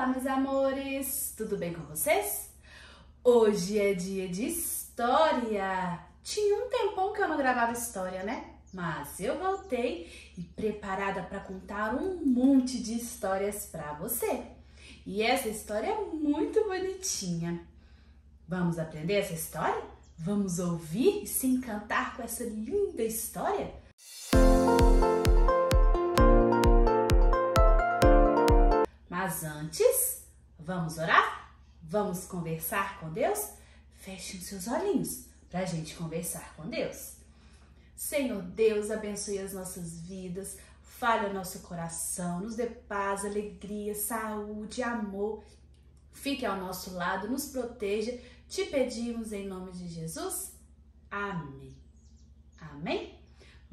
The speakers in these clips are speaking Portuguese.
Olá, meus amores! Tudo bem com vocês? Hoje é dia de história! Tinha um tempão que eu não gravava história, né? Mas eu voltei e preparada para contar um monte de histórias para você. E essa história é muito bonitinha. Vamos aprender essa história? Vamos ouvir e se encantar com essa linda história? Mas vamos orar? Vamos conversar com Deus? Feche os seus olhinhos para a gente conversar com Deus. Senhor Deus, abençoe as nossas vidas, fale o nosso coração, nos dê paz, alegria, saúde, amor. Fique ao nosso lado, nos proteja. Te pedimos em nome de Jesus. Amém. Amém?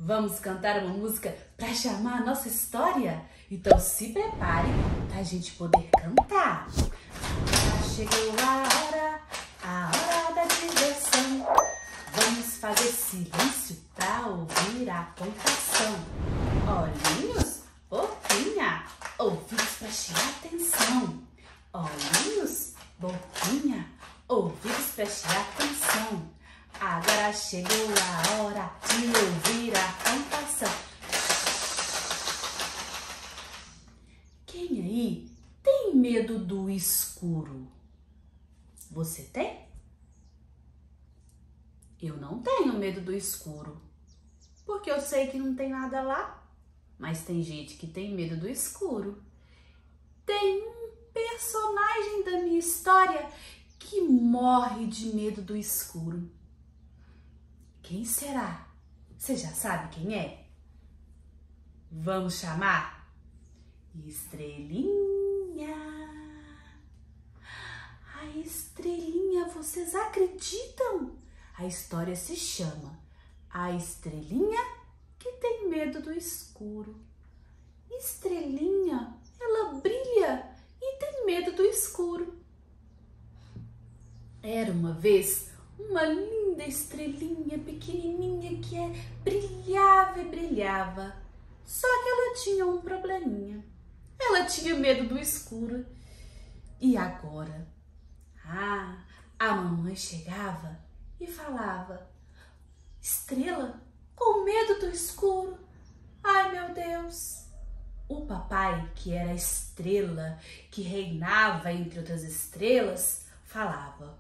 Vamos cantar uma música para chamar a nossa história? Então se prepare para a gente poder cantar. Chegou a hora, a hora da diversão. Vamos fazer silêncio para ouvir a contação. Olhinhos, boquinha, ouvidos prestem atenção. Olhinhos, boquinha, ouvidos prestem atenção. Agora chegou a hora de ouvir a contação. Quem aí tem medo do escuro? Você tem? Eu não tenho medo do escuro, porque eu sei que não tem nada lá. Mas tem gente que tem medo do escuro. Tem um personagem da minha história que morre de medo do escuro. Quem será? Você já sabe quem é? Vamos chamar? Estrelinha. A estrelinha, vocês acreditam? A história se chama A Estrelinha que tem medo do escuro. Estrelinha, ela brilha e tem medo do escuro. Era uma vez uma linda estrelinha pequenininha que é, brilhava e brilhava. Só que ela tinha um probleminha. Ela tinha medo do escuro. E agora? Ah, a mamãe chegava e falava: Estrela, com medo do escuro. Ai, meu Deus! O papai, que era a estrela que reinava entre outras estrelas, falava: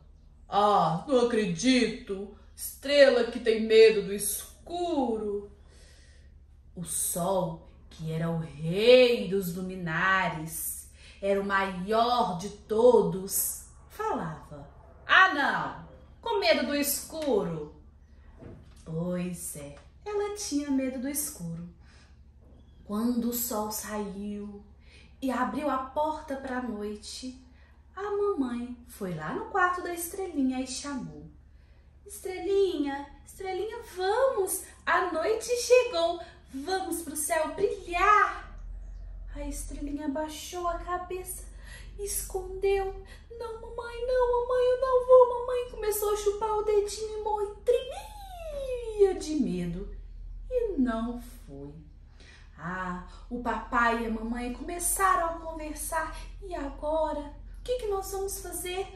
ah, não acredito! Estrela que tem medo do escuro. O sol, que era o rei dos luminares, era o maior de todos, falava: Ah, não! Com medo do escuro. Pois é, ela tinha medo do escuro. Quando o sol saiu e abriu a porta para a noite, a mamãe foi lá no quarto da estrelinha e chamou. Estrelinha, estrelinha, vamos! A noite chegou, vamos pro céu brilhar! A estrelinha baixou a cabeça, escondeu. Não, mamãe, não, mamãe, eu não vou. Mamãe começou a chupar o dedinho e morreu, tremia de medo. E não foi. Ah, o papai e a mamãe começaram a conversar. E agora? Que, que nós vamos fazer?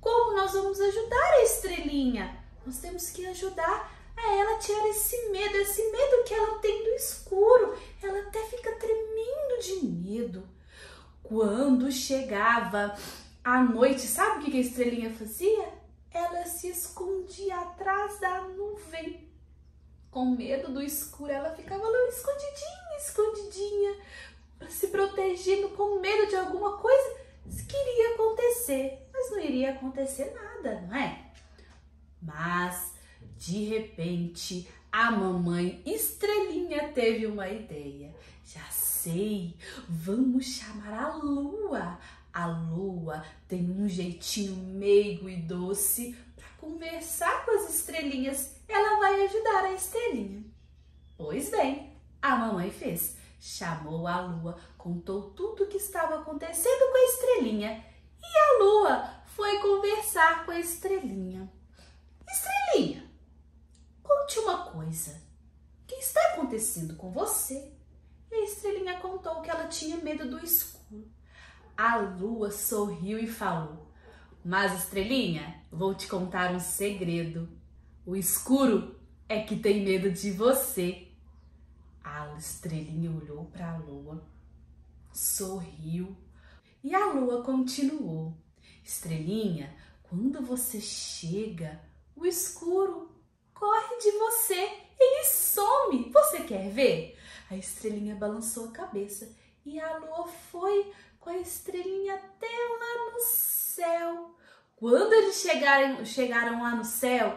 Como nós vamos ajudar a estrelinha? Nós temos que ajudar a ela tirar esse medo, esse medo que ela tem do escuro. Ela até fica tremendo de medo. Quando chegava a noite, sabe o que a estrelinha fazia? Ela se escondia atrás da nuvem. Com medo do escuro, ela ficava lá escondidinha, escondidinha, se protegendo com medo de alguma coisa queria acontecer, mas não iria acontecer nada, não é? Mas de repente a mamãe estrelinha teve uma ideia. Já sei, vamos chamar a lua. A lua tem um jeitinho meigo e doce para conversar com as estrelinhas. Ela vai ajudar a estrelinha. Pois bem, a mamãe fez chamou a lua, contou tudo o que estava acontecendo com a estrelinha e a lua foi conversar com a estrelinha. Estrelinha, conte uma coisa. O que está acontecendo com você? E a estrelinha contou que ela tinha medo do escuro. a lua sorriu e falou: Mas, estrelinha, vou te contar um segredo. O escuro é que tem medo de você. A estrelinha olhou para a lua, sorriu e a lua continuou: Estrelinha, quando você chega, o escuro corre de você, ele some. Você quer ver? A estrelinha balançou a cabeça e a lua foi com a estrelinha até lá no céu. Quando eles chegaram, chegaram lá no céu,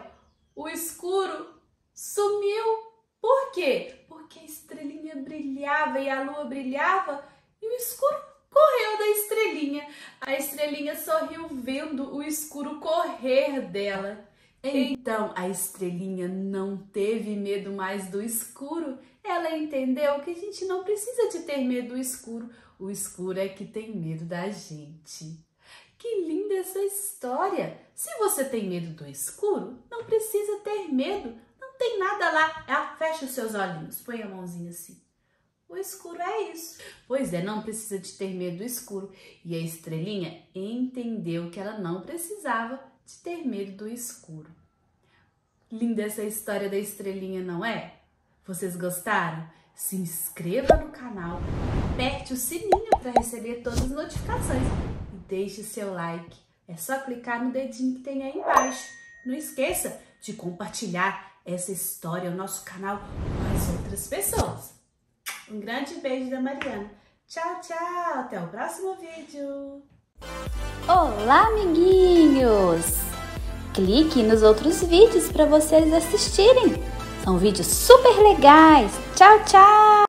o escuro sumiu. Por quê? Porque a estrelinha brilhava e a lua brilhava e o escuro correu da estrelinha. A estrelinha sorriu vendo o escuro correr dela. Então a estrelinha não teve medo mais do escuro. Ela entendeu que a gente não precisa de ter medo do escuro. O escuro é que tem medo da gente. Que linda essa história! Se você tem medo do escuro, não precisa ter medo. Tem nada lá. Ah, fecha os seus olhinhos, põe a mãozinha assim. O escuro é isso. Pois é, não precisa de ter medo do escuro. E a estrelinha entendeu que ela não precisava de ter medo do escuro. Linda essa história da estrelinha, não é? Vocês gostaram? Se inscreva no canal, aperte o sininho para receber todas as notificações e deixe seu like. É só clicar no dedinho que tem aí embaixo. Não esqueça de compartilhar essa história, o nosso canal com as outras pessoas. Um grande beijo da Mariana. Tchau, tchau. Até o próximo vídeo. Olá, amiguinhos! Clique nos outros vídeos para vocês assistirem. São vídeos super legais. Tchau, tchau!